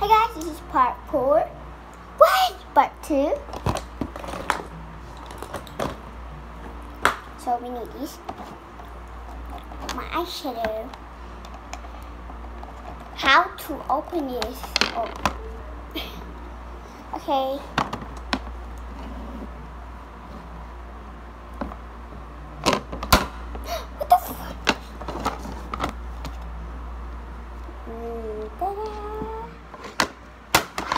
Hi guys, this is part four. Wait, part two. So we need this. My eyeshadow. How to open this? Oh. okay. What the? Mm, ta-da.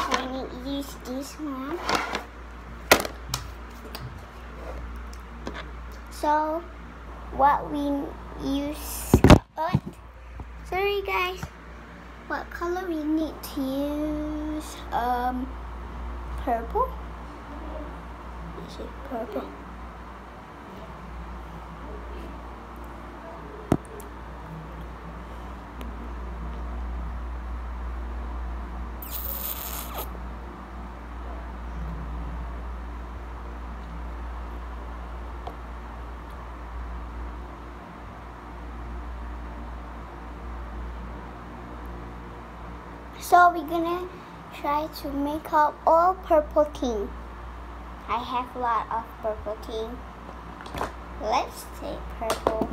So I need to use this one. So what we use what? Sorry guys. What color we need to use? Um purple. Is it purple? So we're gonna try to make up all purple team. I have a lot of purple team. Let's take purple.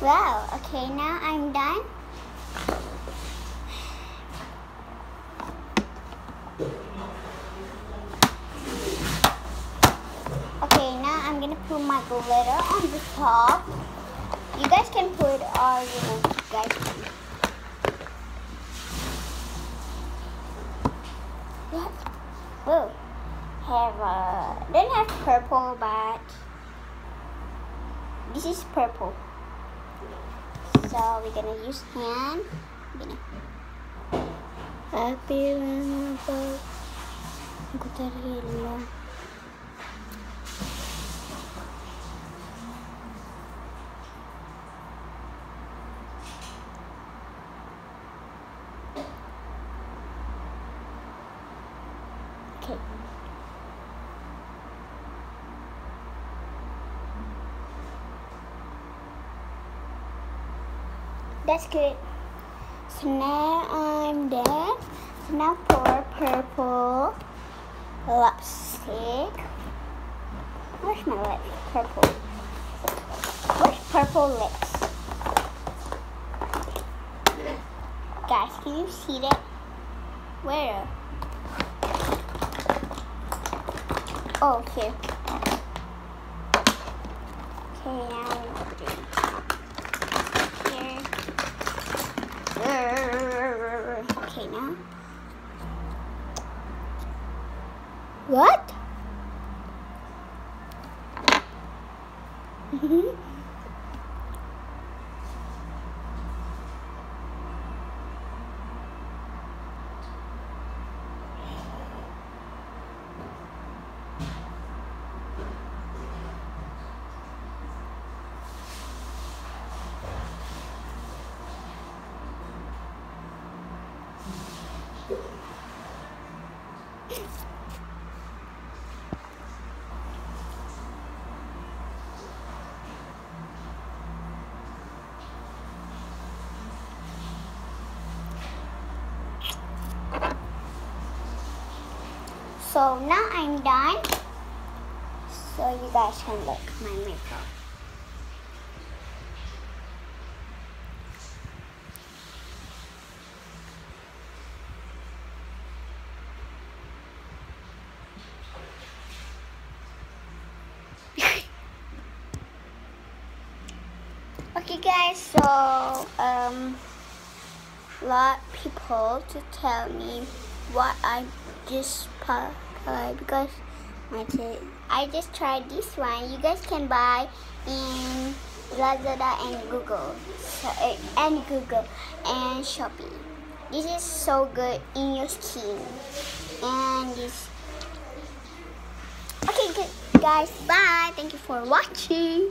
Wow, okay, now I'm done. Okay, now I'm gonna put my glitter on the top. You guys can put all you guys want. What? Whoa. Have uh don't have purple but this is purple. So we're gonna use hand. We're gonna Happy cari. Okay. That's good. So now I'm done. So now pour purple lipstick. Where's my lip? Purple. Where's purple lips? Guys, can you see that? Where? Oh, here. Okay, now Mm-hmm. So now I'm done. So you guys can look my makeup. okay guys, so um lot people to tell me what I just uh, because I just tried this one. You guys can buy in Lazada and Google, so, uh, and Google and Shopee. This is so good in your skin, and this. Okay, guys. Bye. Thank you for watching.